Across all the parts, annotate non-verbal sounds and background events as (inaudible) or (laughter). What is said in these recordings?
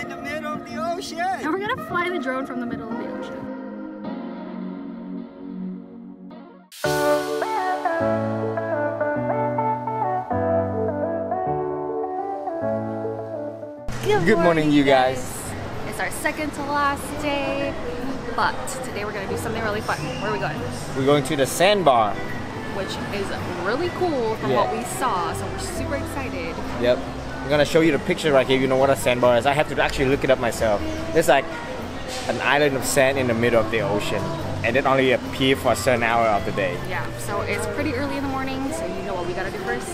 in the middle of the ocean. And we're gonna fly the drone from the middle of the ocean. Good morning, you guys. It's our second to last day, but today we're gonna do something really fun. Where are we going? We're going to the sandbar. Which is really cool from Yeah. what we saw, so we're super excited. Yep. I'm gonna show you the picture right here. You know what a sandbar is. I have to actually look it up myself. It's like an island of sand in the middle of the ocean, and it only appears for a certain hour of the day. Yeah, so it's pretty early in the morning, so you know what we gotta do first?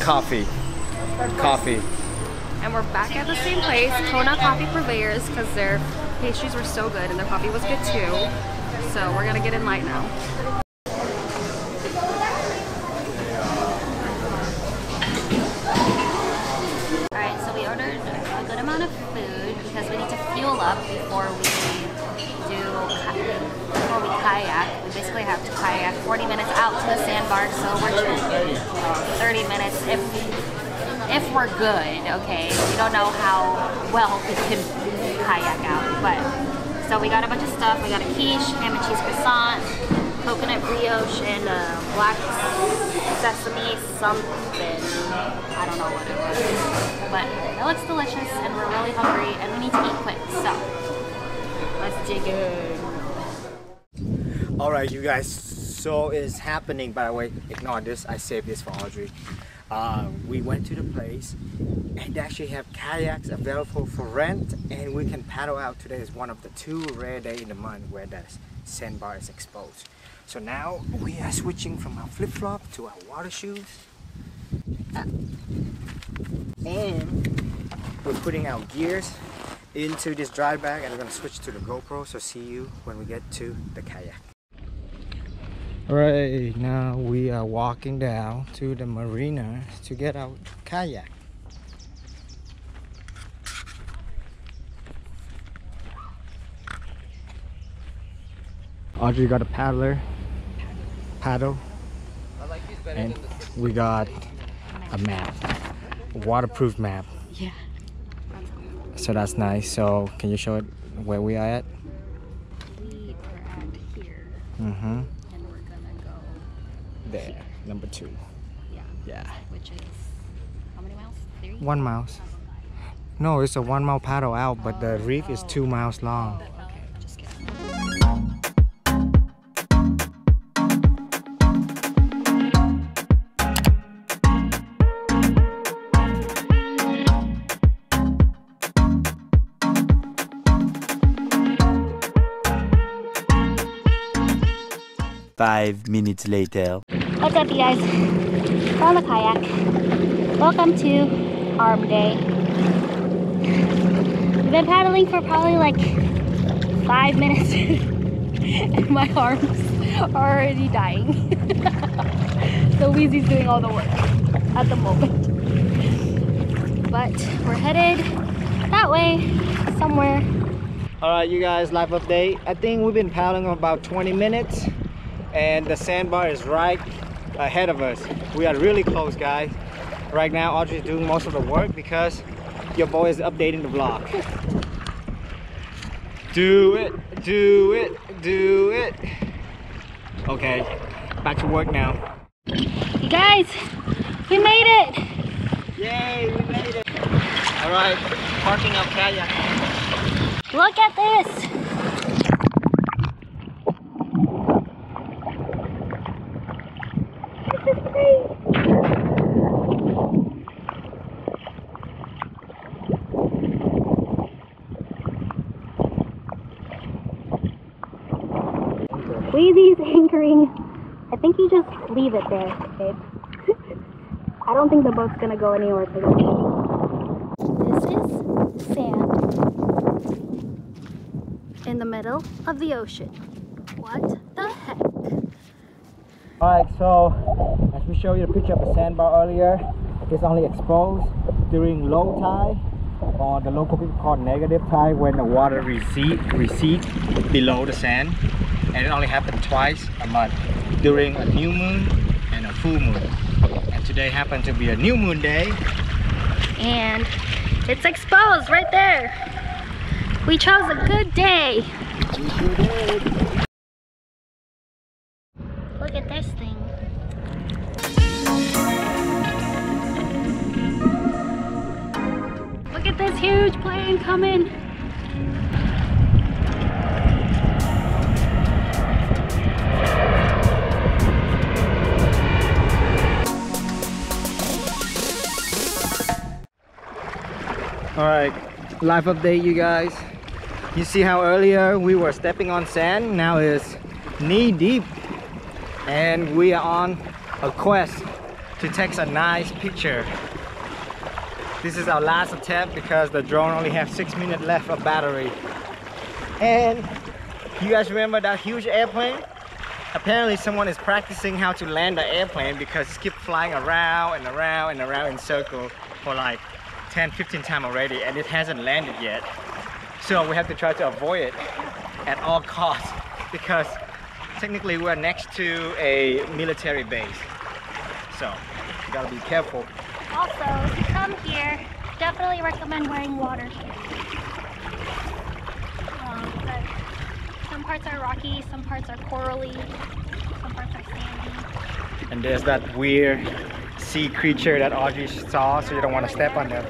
Coffee. Coffee. And we're back at the same place, Kona Coffee Purveyors, because their pastries were so good and their coffee was good too. So we're gonna get in light now. Alright, so we ordered a good amount of food because we need to fuel up before we do before we kayak. We basically have to kayak 40 minutes out to the sandbar, so we're doing 30 minutes if if we're good, okay? We don't know how well we can kayak out, but so we got a bunch of stuff. We got a quiche, ham and cheese croissant, coconut brioche, and uh, black sesame something. I don't know what it was, but it looks delicious, and we're really hungry, and we need to eat quick. So let's dig in. All right, you guys. So it's happening. By the way, ignore this. I saved this for Audrey. Uh, we went to the place, and they actually have kayaks available for rent, and we can paddle out. Today is one of the two rare days in the month where the sandbar is exposed. So now we are switching from our flip flop to our water shoes, Ah. and we're putting our gears into this dry bag, and I'm gonna switch to the GoPro. So see you when we get to the kayak. Right now we are walking down to the marina to get our kayak. Audrey got a paddler, paddle, and we got a map, a waterproof map. So that's nice. So can you show it where we are at? We are at here, Mm-hmm. and we're gonna go. There, number two. Yeah. Yeah. Which is how many miles? Three. One mile. No, it's a one mile paddle out, but the reef is two miles long. Five minutes later. What's up, you guys? We're on the kayak. Welcome to Arm Day. We've been paddling for probably like five minutes, (laughs) and my arms are already dying. (laughs) so Weezy's doing all the work at the moment. But we're headed that way, somewhere. All right, you guys, live update. I think we've been paddling for about 20 minutes, and the sandbar is right ahead of us. We are really close, guys. Right now, Audrey's doing most of the work because your boy is updating the vlog. Do it, do it, do it. Okay, back to work now. You guys, we made it! Yay, we made it. All right, parking our kayak. Look at this! Wheezy's anchoring. I think you just leave it there, babe. I don't think the boat's gonna go anywhere today. This is sand in the middle of the ocean. What the heck? Alright, so as we showed you the picture of the sandbar earlier, it's only exposed during low tide or the local people call negative tide when the water recede, recede below the sand and it only happens twice a month during a new moon and a full moon and today happened to be a new moon day and it's exposed right there. We chose a good day. Look at this thing. Look at this huge plane coming. All right, life update, you guys. You see how earlier we were stepping on sand, now is knee deep. And we are on a quest to take a nice picture. This is our last attempt because the drone only has six minutes left of battery. And you guys remember that huge airplane? Apparently someone is practicing how to land the airplane because it keeps flying around and around and around in circle for like 10 15 times already and it hasn't landed yet so we have to try to avoid it at all costs because technically we're next to a military base so you gotta be careful Also, if you come here, definitely recommend wearing water. Um, but some parts are rocky, some parts are corally, some parts are sandy. and there's that weird sea creature that Audrey saw so you don't want to step on them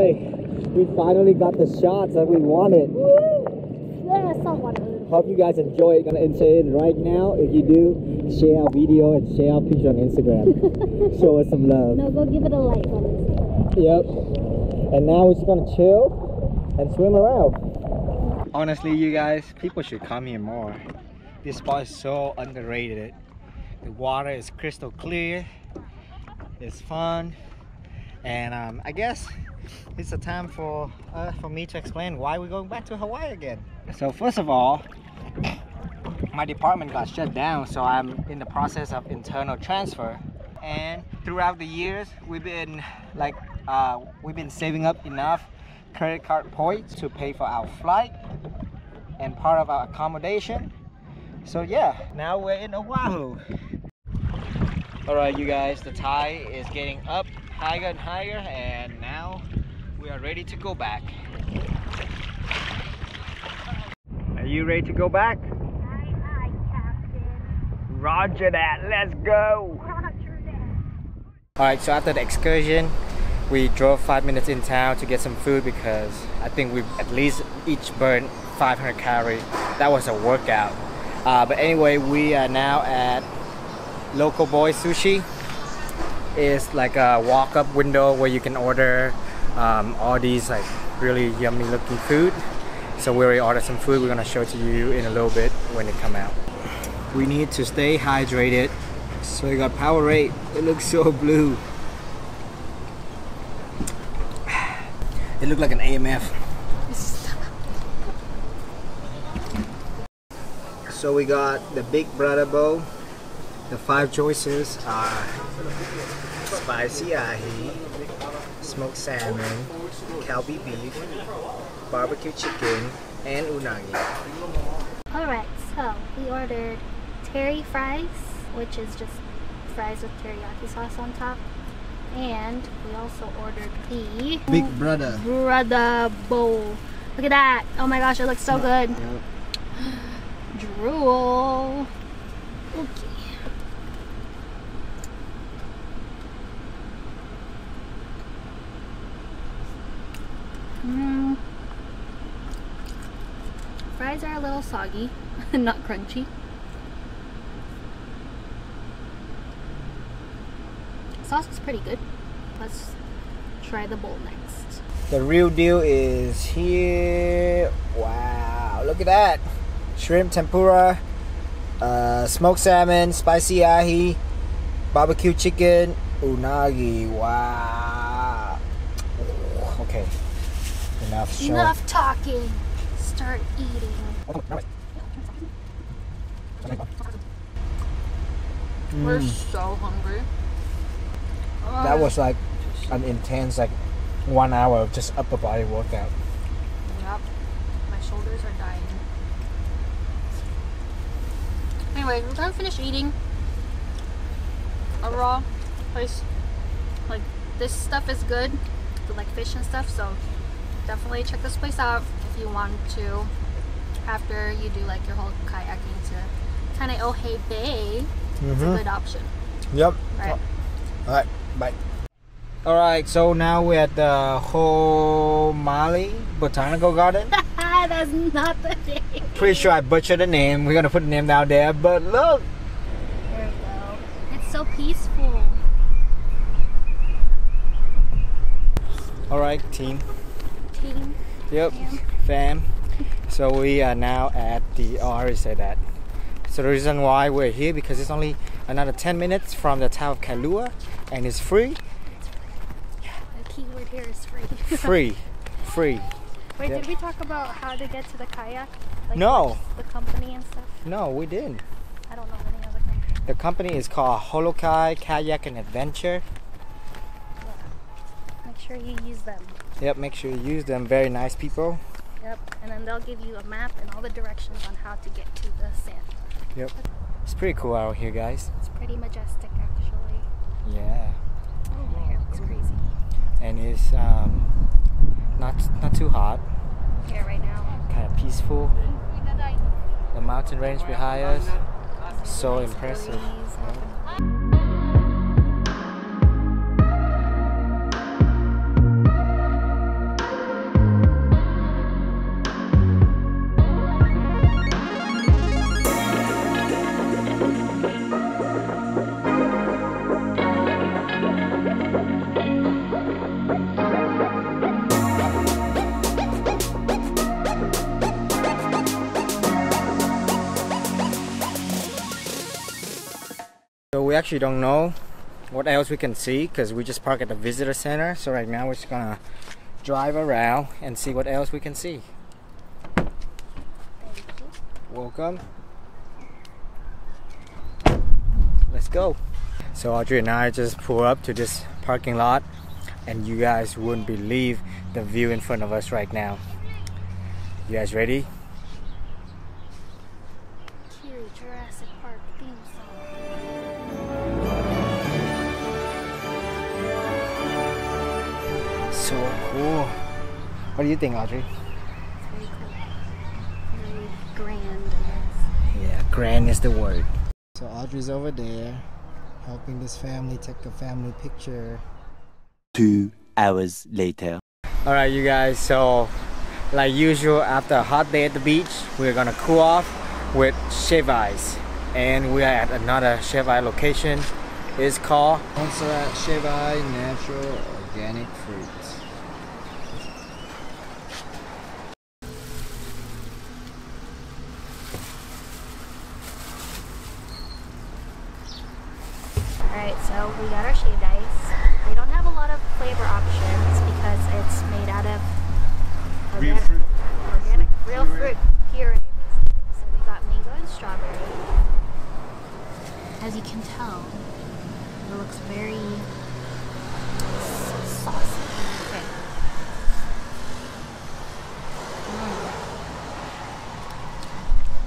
all right we finally got the shots that we wanted Yeah, somewhat. Hope you guys enjoy it. Gonna enter it right now. If you do, share our video and share our picture on Instagram. (laughs) Show us some love. No, go give it a like on Instagram. Yep. And now we're just gonna chill and swim around. Honestly, you guys, people should come here more. This spot is so underrated. The water is crystal clear. It's fun, and um, I guess it's a time for uh, for me to explain why we're going back to Hawaii again. So first of all, my department got shut down, so I'm in the process of internal transfer. And throughout the years, we've been like uh, we've been saving up enough credit card points to pay for our flight and part of our accommodation. So yeah, now we're in Oahu. All right, you guys, the tide is getting up higher and higher, and now we are ready to go back. Are you ready to go back? Aye, aye, Captain. Roger that, let's go! Roger that. Alright, so after the excursion, we drove five minutes in town to get some food because I think we at least each burned 500 calories. That was a workout. Uh, but anyway, we are now at Local Boy Sushi. It's like a walk-up window where you can order um, all these like really yummy looking food. So we already ordered some food. We're gonna show to you in a little bit when it come out. We need to stay hydrated. So we got Powerade. It looks so blue. It looked like an AMF. So we got the Big Brother bowl. The five choices are spicy ahi, smoked salmon, Kalbi beef, barbecue chicken, and unagi. Alright, so we ordered teri fries, which is just fries with teriyaki sauce on top. And we also ordered the Big Brother. Brother Bowl. Look at that. Oh my gosh, it looks so good. (gasps) Drool. Okay. Mm. Fries are a little soggy, and (laughs) not crunchy. Sauce is pretty good. Let's try the bowl next. The real deal is here. Wow, look at that. Shrimp tempura, uh, smoked salmon, spicy ahi, barbecue chicken, unagi. Wow. Okay. Enough show. Enough talking. Start eating. We're Mm, so hungry. that was like an intense, like one hour of just upper body workout. Yep. My shoulders are dying. Anyway, we're gonna finish eating. A raw place like this stuff is good, the, like fish and stuff. So definitely check this place out if you want to. After you do like your whole kayaking to Kaneohe Bay, it's a Mhm. good option, Yep. right? All right, bye. All right, so now we're at the Homali Botanical Garden. (laughs) That's not the name. Pretty sure I butchered the name. We're gonna put the name down there, but look. There we go. It's so peaceful. All right, team. Team. Yep, Fam. Fam. So we are now at the. Oh, I already said that. So the reason why we're here because it's only another 10 minutes from the town of Kailua, and it's free. The key word here is free. Free, (laughs) free. Wait, did we talk about how to get to the kayak? Like No. The company and stuff? No, we didn't. I don't know any other company. The company is called Holokai Kayak and Adventure. Make sure you use them. Yep, make sure you use them. Very nice people. Yep. And then they'll give you a map and all the directions on how to get to the sand. Yep. It's pretty cool out here, guys. It's pretty majestic, actually. Yeah. Oh, my hair looks crazy. And it's um, not not too hot. Yeah, right now. Kind of peaceful. The mountain range behind us. So impressive. We actually don't know what else we can see because we just parked at the visitor center. So right now we're just gonna drive around and see what else we can see. Welcome. Let's go. So Audrey and I just pull up to this parking lot and you guys wouldn't believe the view in front of us right now. You guys ready? So cool. What do you think, Audrey? It's Very cool. Very grand, I guess. Yeah, grand is the word. So Audrey's over there helping this family take a family picture. Two hours later. All right, you guys. So, like usual, after a hot day at the beach, we're gonna cool off with shave ice, and we are at another shave eye location. It's called Monsarrat Shave Eye Natural Organic Fruits. Alright, so we got our shaved ice. We don't have a lot of flavor options because it's made out of Real organic, fruit. organic real fruit puree, basically. So we got mango and strawberry. As you can tell, it looks very saucy. Okay. Mm.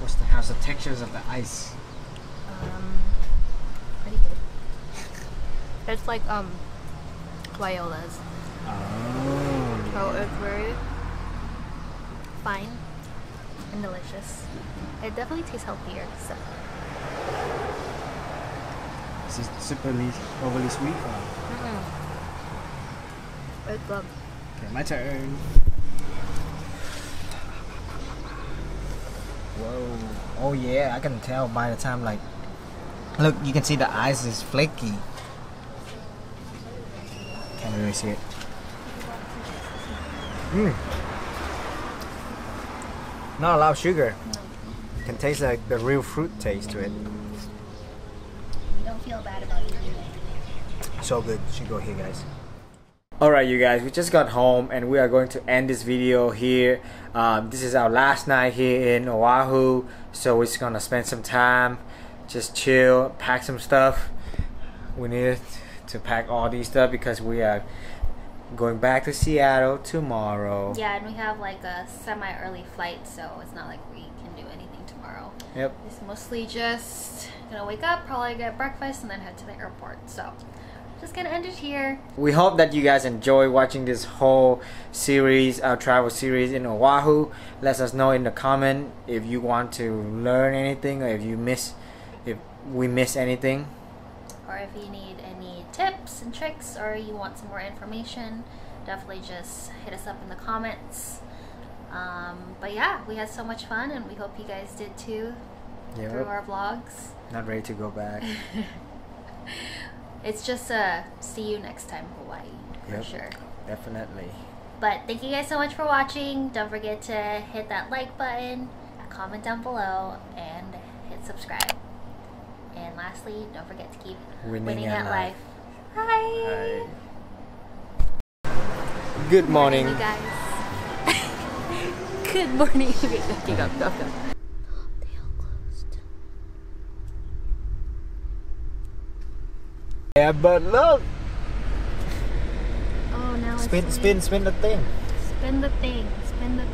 What's the how's the textures of the ice? It's like um Waiola's. Oh. So it's very fine and delicious. It definitely tastes healthier. So. Is it super overly sweet? Or? Mm. It's good. Okay, my turn. Whoa. Oh yeah, I can tell by the time like look you can see the ice is flaky. Can't really see it. Mm. Not a lot of sugar. Can taste like the real fruit taste to it. You don't feel bad about eating it. So good. Should go here, guys. Alright, you guys, we just got home and we are going to end this video here. Um, this is our last night here in Oahu, so we're just gonna spend some time, just chill, pack some stuff. We needed to pack all these stuff because we are going back to Seattle tomorrow. Yeah, and we have like a semi-early flight, so it's not like we can do anything tomorrow. Yep. It's mostly just gonna wake up, probably get breakfast, and then head to the airport. So, just gonna end it here. We hope that you guys enjoy watching this whole series, our travel series in Oahu. Let us know in the comment if you want to learn anything or if you miss, if we miss anything. Or if you need any tips and tricks, or you want some more information, definitely just hit us up in the comments. Um, but yeah, we had so much fun, and we hope you guys did too through our vlogs. Not ready to go back. (laughs) It's just a see you next time, Hawaii, for Yep. sure. Definitely. But thank you guys so much for watching. Don't forget to hit that like button, comment down below, and hit subscribe. And lastly, don't forget to keep Winning winning, at life. life. Bye. (laughs) Good morning. you guys. Good morning. Okay, go, go, go, go. Yeah, but look. Oh, now Spin, spin, spin the thing. Spin the thing. Spin the